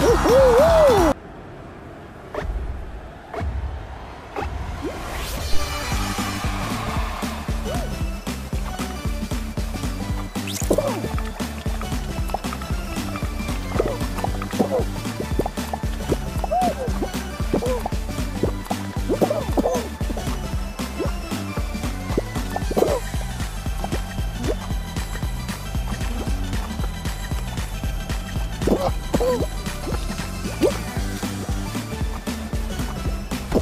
У-ху-ху!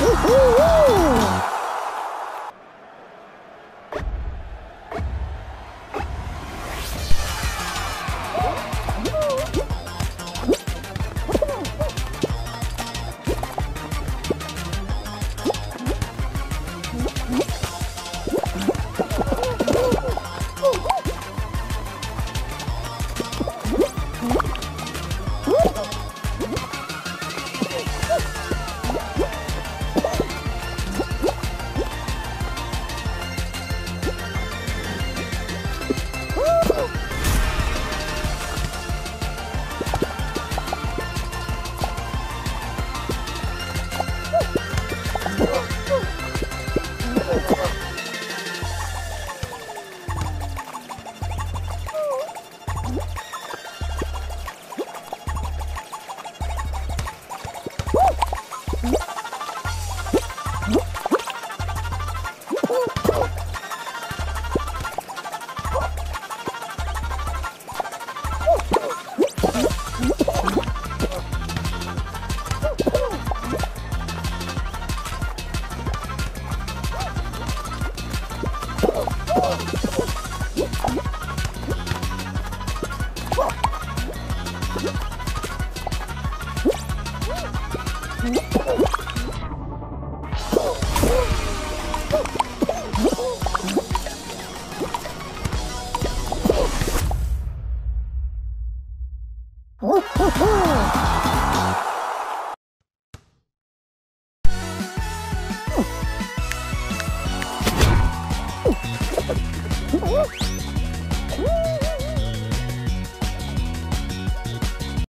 呜呼呜！